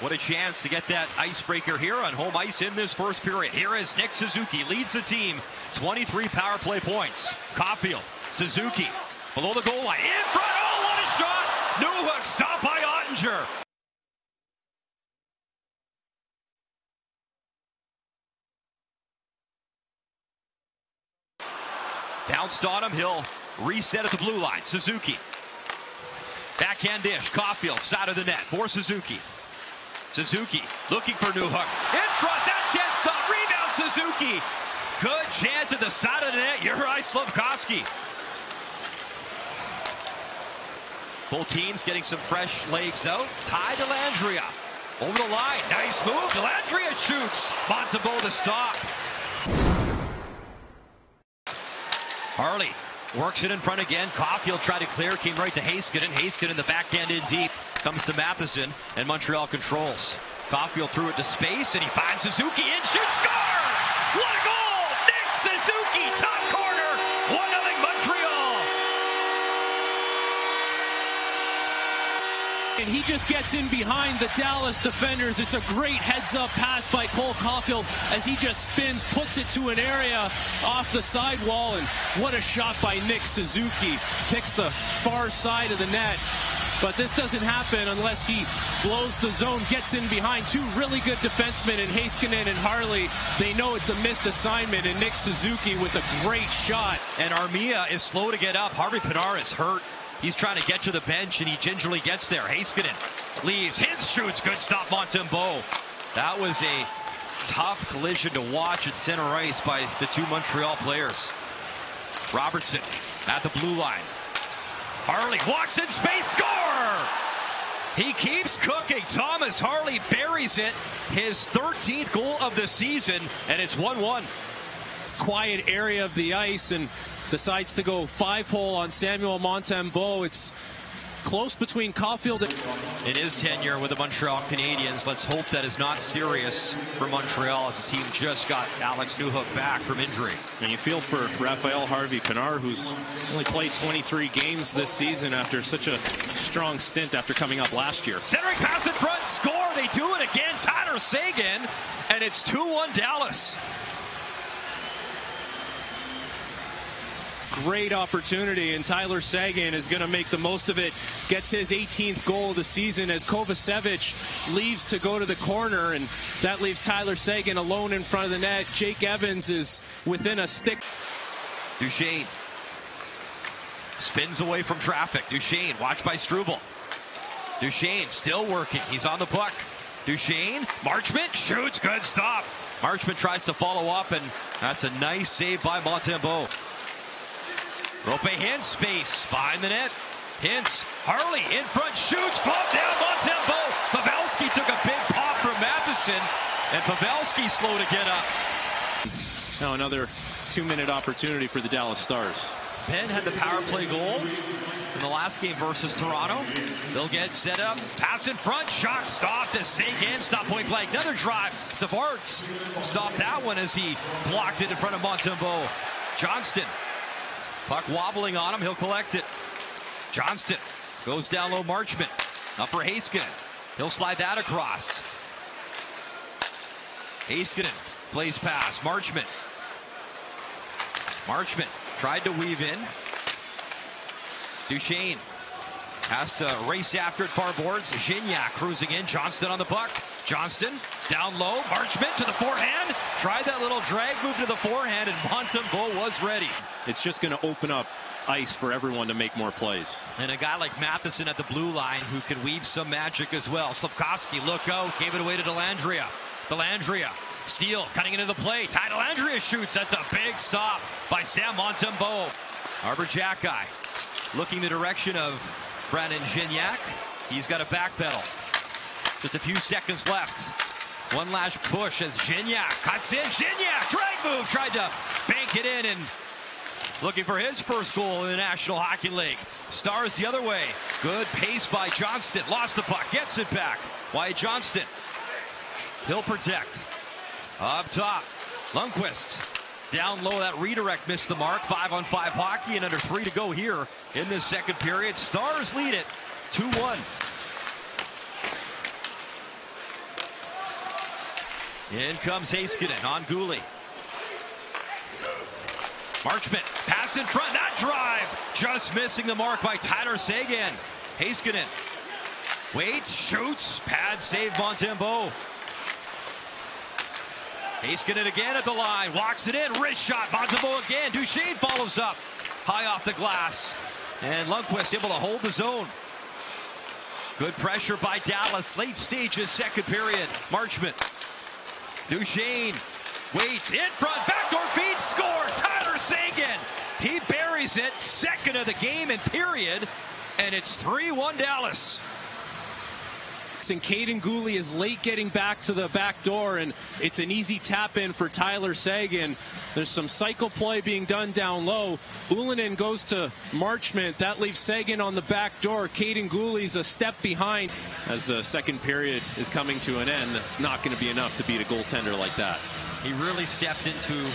What a chance to get that icebreaker here on home ice in this first period. Here is Nick Suzuki, leads the team, 23 power play points. Caufield, Suzuki, below the goal line, in front, oh, what a shot! Newhook, stopped by Oettinger. Bounced on him, he'll reset at the blue line. Suzuki. Backhand dish, Caufield, side of the net for Suzuki. Suzuki looking for Newhook. In front, that chance stop. Rebound, Suzuki. Good chance at the side of the net. Juraj Slafkovsky. Both teams getting some fresh legs out. Ty Dellandrea over the line. Nice move. Dellandrea shoots. Montembeault to stop. Harley works it in front again. Caufield tried to clear, came right to Heiskanen. Heiskanen the backhand in deep. Comes to Matheson, and Montreal controls. Caufield threw it to space, and he finds Suzuki and shoots, score! What a goal! Nick Suzuki, top corner, 1-0 Montreal! And he just gets in behind the Dallas defenders. It's a great heads-up pass by Cole Caufield as he just spins, puts it to an area off the sidewall, and what a shot by Nick Suzuki. Picks the far side of the net. But this doesn't happen unless he blows the zone, gets in behind two really good defensemen in Heiskanen and Harley. They know it's a missed assignment, and Nick Suzuki with a great shot. And Armia is slow to get up. Harvey Pinard is hurt. He's trying to get to the bench, and he gingerly gets there. Heiskanen leaves. Hintz shoots. Good stop, Montembeault. That was a tough collision to watch at center ice by the two Montreal players. Robertson at the blue line. Harley walks in space, score! He keeps cooking. Thomas Harley buries it. His 13th goal of the season, and it's 1-1. Quiet area of the ice and decides to go five-hole on Samuel Montembeault. It's close between Caufield and... In his tenure with the Montreal Canadiens, let's hope that is not serious for Montreal as the team just got Alex Newhook back from injury. And you feel for Raphael Harvey Pinard, who's only played 23 games this season after such a strong stint after coming up last year. Centering pass in front, score. They do it again. Tyler Seguin, and it's 2-1 Dallas. Great opportunity, and Tyler Seguin is going to make the most of it. Gets his 18th goal of the season as Kovacevic leaves to go to the corner, and that leaves Tyler Seguin alone in front of the net. Jake Evans is within a stick. Duchene spins away from traffic. Duchene, watched by Struble. Duchene still working. He's on the puck. Duchene, Marchment shoots. Good stop. Marchment tries to follow up, and that's a nice save by Montembeault. Roope Hintz space behind the net. Hintz, Harley in front, shoots, glove down, Montembeault. Pavelski took a big pop from Matheson, and Pavelski slow to get up. Now another two-minute opportunity for the Dallas Stars. Benn had the power play goal in the last game versus Toronto. They'll get set up, pass in front, shot stopped as Seguin, stop point blank. Another drive. Savard stopped that one as he blocked it in front of Montembeault. Johnston Puck wobbling on him. He'll collect it. Johnston goes down low. Marchment Up for Heiskanen. He'll slide that across. Heiskanen plays pass. Marchment. Marchment tried to weave in. Duchene has to race after it far boards. Gignac cruising in. Johnston on the puck. Johnston down low. Marchment to the forehand. Tried that little drag move to the forehand, and Montembeault was ready. It's just going to open up ice for everyone to make more plays. And a guy like Matheson at the blue line who can weave some magic as well. Slafkovsky, look out, gave it away to Dellandrea. Dellandrea, steal, cutting into the play. Ty Dellandrea shoots. That's a big stop by Sam Montembeault. Arber Xhekaj looking the direction of Brandon Gignac. He's got a back pedal. Just a few seconds left. One last push as Gignac cuts in. Gignac, drag move, tried to bank it in and looking for his first goal in the National Hockey League. Stars the other way. Good pace by Johnston. Lost the puck, gets it back. Wyatt Johnston. He'll protect. Up top, Lundkvist. Down low, that redirect missed the mark. Five on five hockey and under three to go here in this second period. Stars lead it 2-1. In comes Heiskanen on Guhle. Marchment, pass in front, that drive, just missing the mark by Tyler Seguin. Heiskanen waits, shoots, pad save Montembeault. Heiskanen again at the line, walks it in, wrist shot, Montembeault again. Duchene follows up, high off the glass, and Lundkvist able to hold the zone. Good pressure by Dallas, late stages, second period. Marchment, Duchene waits in front, backdoor feed, score. Tyler Seguin, he buries it, second of the game and period, and it's 3-1 Dallas and Kaiden Guhle is late getting back to the back door, and it's an easy tap in for Tyler Seguin. There's some cycle play being done down low. Ylönen goes to Marchment. That leaves Seguin on the back door. Kaiden Guhle's a step behind. As the second period is coming to an end, it's not going to be enough to beat a goaltender like that. He really stepped into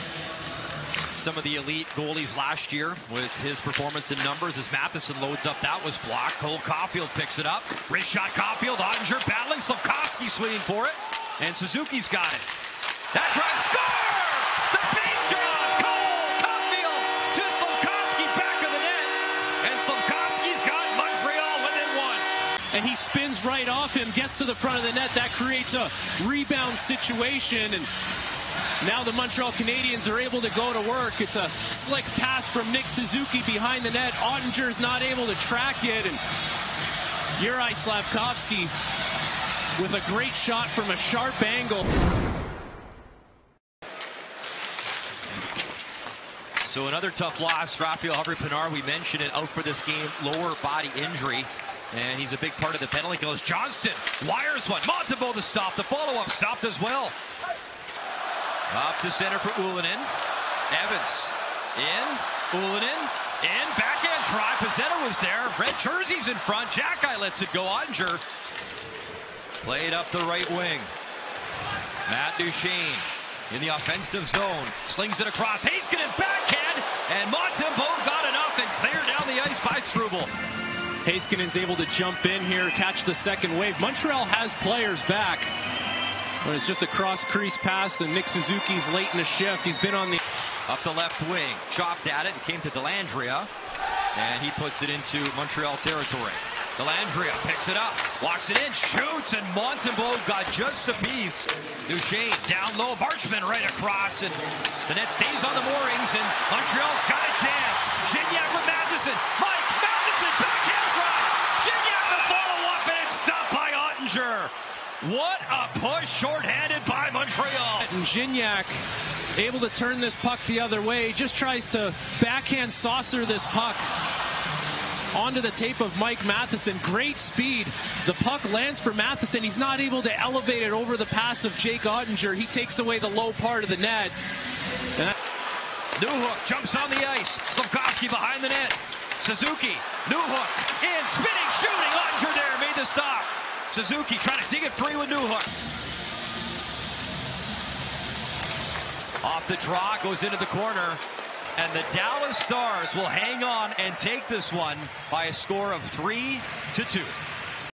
some of the elite goalies last year with his performance in numbers as Matheson loads up. That was blocked. Cole Caufield picks it up. Wrist shot Caufield. Oettinger battling. Slafkovsky swinging for it. And Suzuki's got it. That drive score! The big job! Cole Caufield to Slafkovsky back of the net. And Slafkovsky's got Montreal within one. And he spins right off him, gets to the front of the net. That creates a rebound situation. And now the Montreal Canadiens are able to go to work. It's a slick pass from Nick Suzuki behind the net. Oettinger's not able to track it. And Juraj Slafkovsky with a great shot from a sharp angle. So another tough loss. Raphael Harvey-Pinard, we mentioned it, out for this game. Lower body injury. And he's a big part of the penalty Goes Johnston wires one. Montembeault to stop. The follow-up stopped as well. Up the center for Ylönen. Evans in. Ylönen in. Backhand try. Pezzetta was there. Red jerseys in front. Xhekaj lets it go. Oettinger played up the right wing. Matt Duchene in the offensive zone. Slings it across. Heiskanen backhand. And Montembeault got it enough and cleared down the ice by Struble. Heiskanen's able to jump in here, catch the second wave. Montreal has players back. When it's just a cross crease pass and Nick Suzuki's late in the shift. He's been on the up the left wing, chopped at it and came to Dellandrea, and he puts it into Montreal territory. Dellandrea picks it up, walks it in, shoots, and Montembeault got just a piece. Duchene down low, Marchment right across, and the net stays on the moorings, and Montreal's got a chance. Gignac with Matheson, backhand drive. Gignac the follow-up, and it's stopped by Oettinger. What a push shorthanded by Montreal. And Gignac able to turn this puck the other way. Just tries to backhand saucer this puck onto the tape of Mike Matheson. Great speed. The puck lands for Matheson. He's not able to elevate it over the pass of Jake Oettinger. He takes away the low part of the net. And Newhook jumps on the ice. Slafkovsky behind the net. Suzuki, Newhook, in, spinning, shooting. Oettinger there made the stop. Suzuki trying to dig it free with Newhook. Off the draw, goes into the corner. And the Dallas Stars will hang on and take this one by a score of 3 to 2.